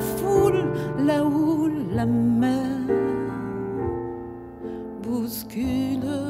foule, la houle, la mer bouscule.